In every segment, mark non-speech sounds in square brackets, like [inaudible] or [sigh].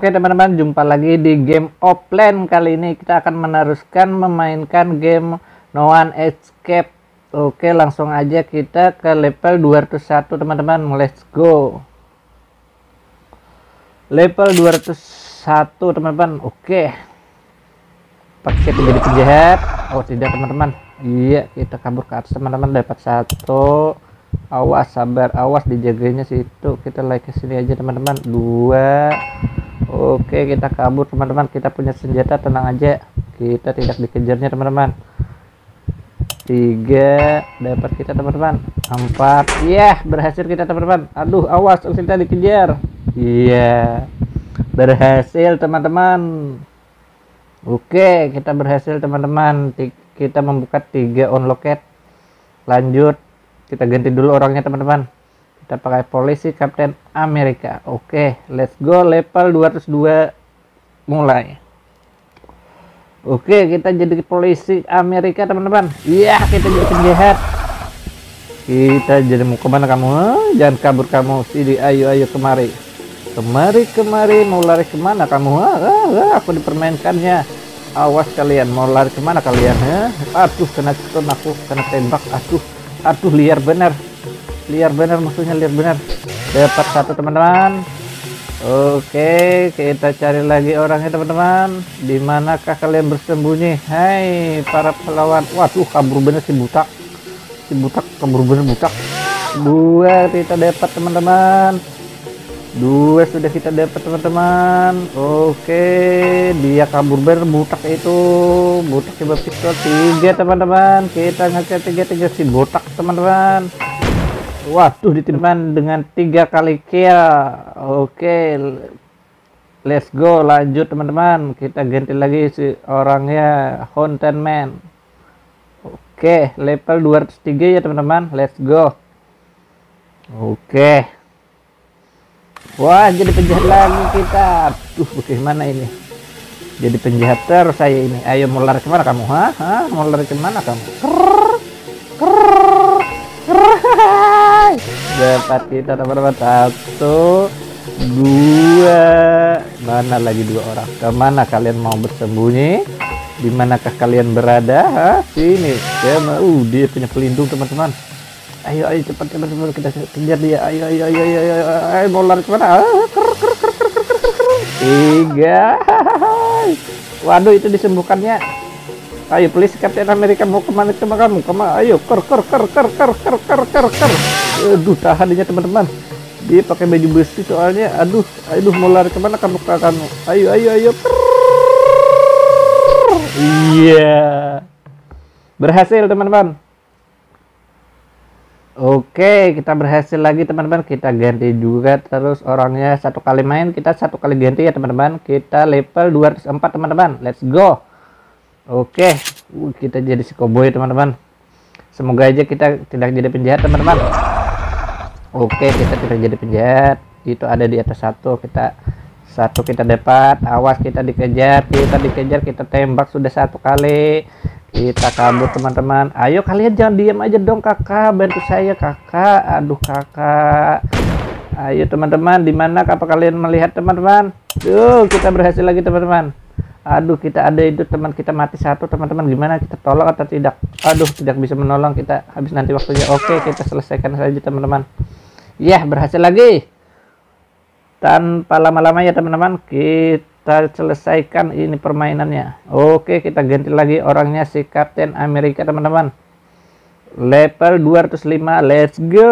Oke teman-teman, jumpa lagi di game offline kali ini kita akan meneruskan memainkan game No One Escape. Oke, langsung aja kita ke level 201 teman-teman. Let's go. Level 201 teman-teman. Oke. Pakai kita jadi penjahat. Oh, tidak teman-teman. Iya, kita kabur ke atas teman-teman dapat satu. Awas, sabar, awas dijaganya situ. Kita like ke sini aja teman-teman. Dua. Oke kita kabur teman-teman. Kita punya senjata tenang aja. Kita tidak dikejarnya teman-teman. Tiga. Dapat kita teman-teman. Empat. Ya yeah, berhasil kita teman-teman. Aduh awas kita dikejar. Iya yeah. berhasil teman-teman. Oke kita berhasil teman-teman. Kita membuka tiga on loket lanjut kita ganti dulu orangnya teman-teman. Kita pakai polisi Kapten Amerika oke okay, let's go. Level 202 mulai. Oke okay, kita jadi polisi Amerika teman-teman. Iya kita jadi penjahat. Kita jadi mau ke mana kamu jangan kabur kamu sini ayo ayo kemari. Kemari kemari. Mau lari ke mana kamu ah, ah, aku dipermainkannya. Awas kalian mau lari ke mana kalian ha? aduh kena stun aku kena tembak aduh aduh liar benar liar bener musuhnya liar bener. Dapat satu teman-teman. Oke kita cari lagi orangnya teman-teman. Di manakah kalian bersembunyi? Hai para pelawan. Waduh kabur bener si butak si butak kabur bener butak dua kita dapat teman-teman dua sudah kita dapat teman-teman oke dia kabur bener butak itu butak coba pistol tiga teman-teman kita ngecek tiga tiga si butak teman-teman Waduh ditimpan dengan tiga kali kill. Oke, let's go lanjut teman-teman. Kita ganti lagi si orangnya Haunted Man. Oke, level 203 ya teman-teman. Let's go. Oke. Wah, jadi penjahat lagi kita. Tuh, bagaimana ini? Jadi penjahat terus saya ini. Ayo mau lari ke mana kamu? Hah? Hah? Mau lari ke mana kamu? Krrr, krrr, krrr dapat kita teman-teman satu dua mana lagi dua orang ke mana kalian mau bersembunyi di manakah kalian berada Hah? sini ya uh dia punya pelindung teman-teman ayo ayo cepat cepat cepat kita kejar dia ayo ayo ayo ayo ayo, ayo mau lari ke mana ah, ker, ker, ker, ker, ker, ker, ker. tiga waduh itu disembuhkannya Ayo please Captain Amerika mau ke mana sama kamu? Ke mana? Ayo ker ker ker ker ker ker ker ker ker. Aduh tahan teman-teman. Dia pakai baju besi soalnya. Aduh, aduh mau lari ke mana kamu kamu? Ayo ayo ayo. Iya. Berhasil teman-teman. Oke, kita berhasil lagi teman-teman. Kita ganti juga terus orangnya satu kali main, kita satu kali ganti ya teman-teman. Kita level 204 teman-teman. Let's go. Oke, uh, kita jadi si koboi teman-teman. Semoga aja kita tidak jadi penjahat teman-teman. Oke, kita tidak jadi penjahat. Itu ada di atas satu. Kita satu kita dapat. Awas kita dikejar, kita dikejar, kita tembak sudah satu kali. Kita kabur teman-teman. Ayo kalian jangan diam aja dong kakak. Bantu saya kakak. Aduh kakak. Ayo teman-teman, di mana apa kalian melihat teman-teman? Tuh, kita berhasil lagi teman-teman aduh kita ada itu teman kita mati satu teman-teman gimana kita tolong atau tidak aduh tidak bisa menolong kita habis nanti waktunya oke kita selesaikan saja teman-teman ya berhasil lagi tanpa lama-lama ya teman-teman kita selesaikan ini permainannya oke kita ganti lagi orangnya si Kapten Amerika teman-teman level 205 let's go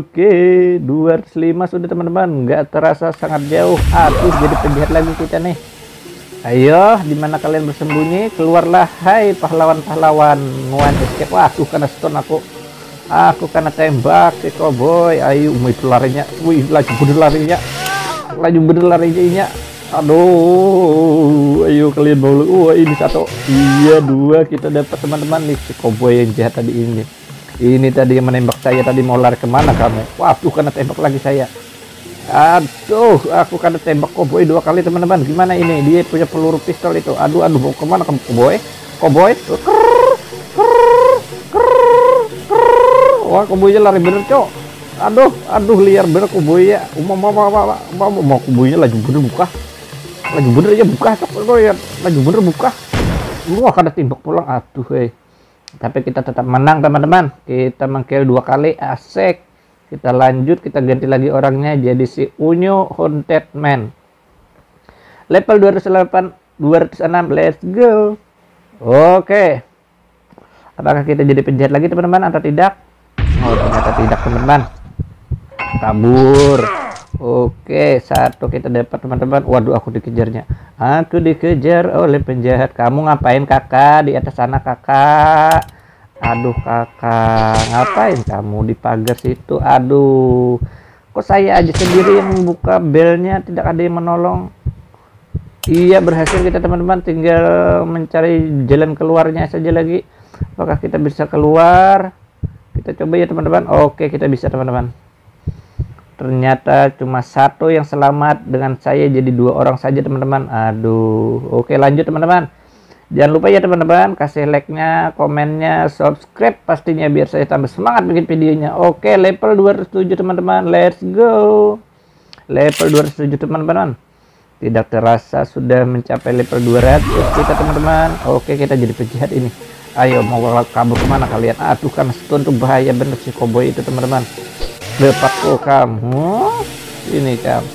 oke 205 sudah teman-teman nggak terasa sangat jauh aduh jadi penjahat lagi kita nih Ayo, di mana kalian bersembunyi? Keluarlah, hai pahlawan-pahlawan. Nuan escape. Wah, tuh kena stun aku. Aku kena tembak si cowboy. Ayo, itu larinya. Wih, laju bener larinya. Laju bener larinya. Aduh, ayo kalian mau. Wah, ini satu. Iya, dua. Kita dapat teman-teman nih si cowboy yang jahat tadi ini. Ini tadi yang menembak saya tadi mau lari ke mana kamu? Wah, tuh kena tembak lagi saya. Aduh, aku kan tembak koboi dua kali teman-teman. Gimana ini? Dia punya peluru pistol itu. Aduh, aduh, mau ke mana kamu koboi? Koboi? Wah, koboinya lari bener, cok. aduh aduh liar bener kuboy ya mau mau mau mau mau, kuboynya laju bener buka. Laju bener ya buka ya laju bener buka. Wah kada timbuk pulang. Aduh hei. Tapi kita tetap menang teman-teman. Kita mengkill dua kali asik. Kita lanjut kita ganti lagi orangnya jadi si Unyo Haunted Man. Level 208 206 let's go. Oke. Apakah kita jadi penjahat lagi teman-teman atau tidak oh ternyata tidak teman-teman. Kabur. Oke satu kita dapat teman-teman. Waduh aku dikejarnya. Aku dikejar oleh penjahat. Kamu ngapain kakak? Di atas sana kakak. Aduh kakak. Ngapain kamu di pagar situ? Aduh. Kok saya aja sendiri yang membuka belnya? Tidak ada yang menolong. Iya berhasil kita teman-teman. Tinggal mencari jalan keluarnya saja lagi. Apakah kita bisa keluar kita coba ya teman-teman. Oke kita bisa teman-teman. Ternyata cuma satu yang selamat dengan saya jadi dua orang saja teman-teman. Aduh. Oke lanjut teman-teman. Jangan lupa ya teman-teman kasih like-nya komennya subscribe pastinya biar saya tambah semangat bikin videonya. Oke level 207 teman-teman. Let's go. Level 207 teman-teman. Tidak terasa sudah mencapai level 200 kita teman-teman. Oke kita jadi penjahat ini ayo mau kabur ke mana kalian? Aduh kan stun tuh bahaya bener si cowboy itu teman-teman. Lepas kok kamu ini kamu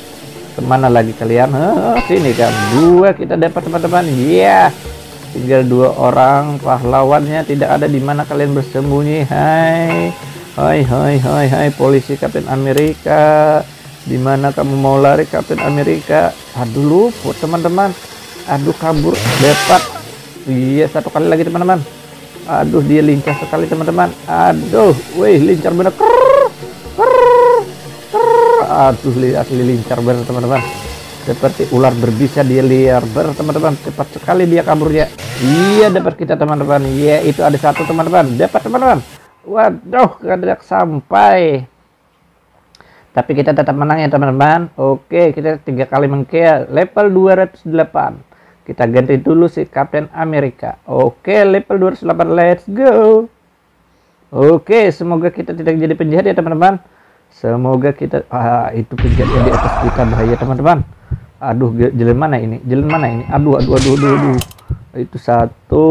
ke mana lagi kalian? Huh, sini kamu dua kita dapat teman-teman. Iya. Yeah. tinggal dua orang pahlawannya tidak ada di mana kalian bersembunyi. Hai. Hai hai hai hai polisi Kapten Amerika. Di mana kamu mau lari Kapten Amerika? Aduh lupa teman-teman. Aduh kabur. Dapat. Iya satu kali lagi teman-teman aduh dia lincah sekali teman-teman. Aduh wih lincah bener. Krrr, krrr, krrr. aduh asli lincah bener teman-teman. Seperti ular berbisa dia liar ber teman-teman. Cepat sekali dia kaburnya. Iya dapat kita teman-teman. Iya itu ada satu teman-teman. Dapat teman-teman. Waduh kada sampai. Tapi kita tetap menang ya teman-teman. Oke kita tiga kali mengkill level 208 kita ganti dulu si Captain Amerika. Oke, level 208. Let's go. Oke, semoga kita tidak jadi penjahat ya teman-teman. Semoga kita ah itu penjahatnya di atas kita bahaya teman-teman. Aduh, jalan mana ini? Jalan mana ini? Aduh, aduh, aduh, aduh, aduh. Itu satu.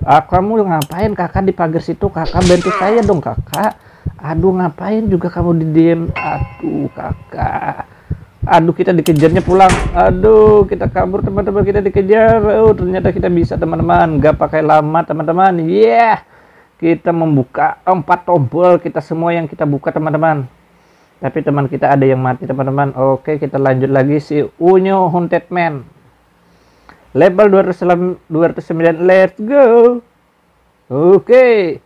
Ah, kamu ngapain kakak di pagar situ? Kakak bantu saya dong kakak. Aduh, ngapain juga kamu di diem? Aduh, kakak aduh kita dikejarnya pulang. Aduh kita kabur teman-teman kita dikejar. Oh ternyata kita bisa teman-teman. Nggak pakai lama teman-teman. Yeah. Kita membuka empat tombol kita semua yang kita buka teman-teman. Tapi teman kita ada yang mati teman-teman. Oke kita lanjut lagi. Si Unyo Haunted Man. Level 209 let's go. Oke.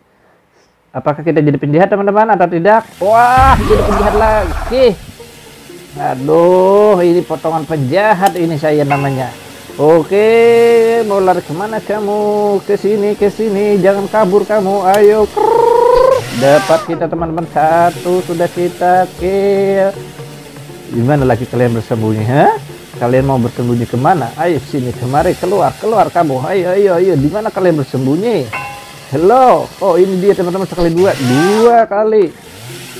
Apakah kita jadi penjahat teman-teman atau tidak? Wah jadi penjahat lagi Aduh, ini potongan penjahat ini saya namanya. Oke, mau lari ke mana kamu? Ke sini, ke sini. Jangan kabur kamu. Ayo. Dapat kita teman-teman satu sudah kita kill. Gimana lagi kalian bersembunyi? Ha? Kalian mau bersembunyi ke mana? Ayo sini kemari keluar keluar kamu. Ayo ayo ayo. Di mana kalian bersembunyi? Hello. Oh ini dia teman-teman sekali dua dua kali.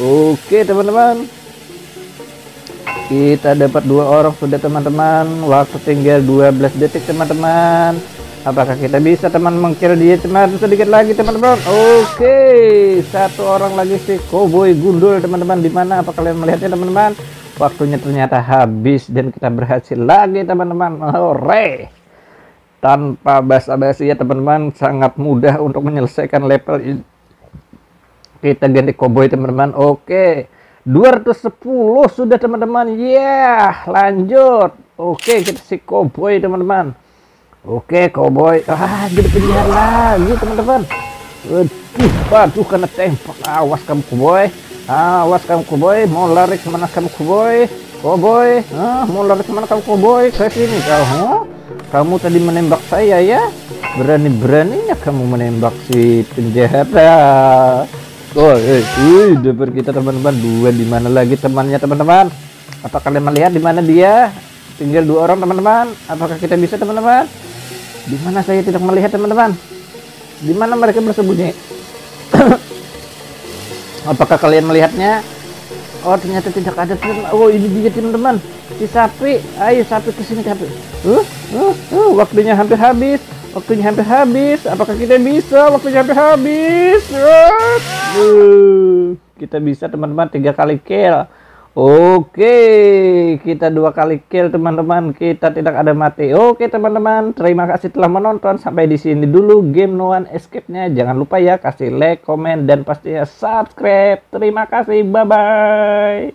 Oke teman-teman kita dapat dua orang sudah teman-teman. Waktu tinggal 12 detik teman-teman. Apakah kita bisa teman mengkira dia teman? Sedikit lagi teman-teman. Oke satu orang lagi si cowboy gundul teman-teman. Di mana? Apa kalian melihatnya teman-teman? Waktunya ternyata habis dan kita berhasil lagi teman-teman. Hore! Tanpa basa-basi ya teman-teman. Sangat mudah untuk menyelesaikan level ini kita ganti cowboy teman-teman. Oke 210 sudah teman-teman. Ya yeah, lanjut. Oke kita si cowboy teman-teman. Oke cowboy. Ah jadi penjahat lagi teman-teman. Waduh waduh kena tembak awas kamu cowboy. Awas kamu cowboy. Mau lari ke mana kamu cowboy? Cowboy ah, mau lari ke mana kamu cowboy? Ke sini kau kamu tadi menembak saya ya? Berani-beraninya kamu menembak si penjahat ah. Oh, eh, wih, dapat kita teman-teman dua di mana lagi temannya teman-teman? Apa kalian melihat di mana dia? Tinggal dua orang teman-teman. Apakah kita bisa teman-teman? Di mana saya tidak melihat teman-teman? Di mana mereka bersembunyi? [coughs] Apakah kalian melihatnya? Oh ternyata tidak ada teman. Oh ini dia teman-teman. Si sapi. Ayo sapi ke sini sapi. Uh, uh, uh, waktunya hampir habis. Waktunya hampir habis. Apakah kita bisa? Waktunya hampir habis. Uh, kita bisa teman-teman tiga kali kill. Oke, kita dua kali kill teman-teman. Kita tidak ada mati. Oke teman-teman, terima kasih telah menonton. Sampai di sini dulu game Noan Escape-nya. Jangan lupa ya kasih like, comment dan pastinya subscribe. Terima kasih, bye-bye.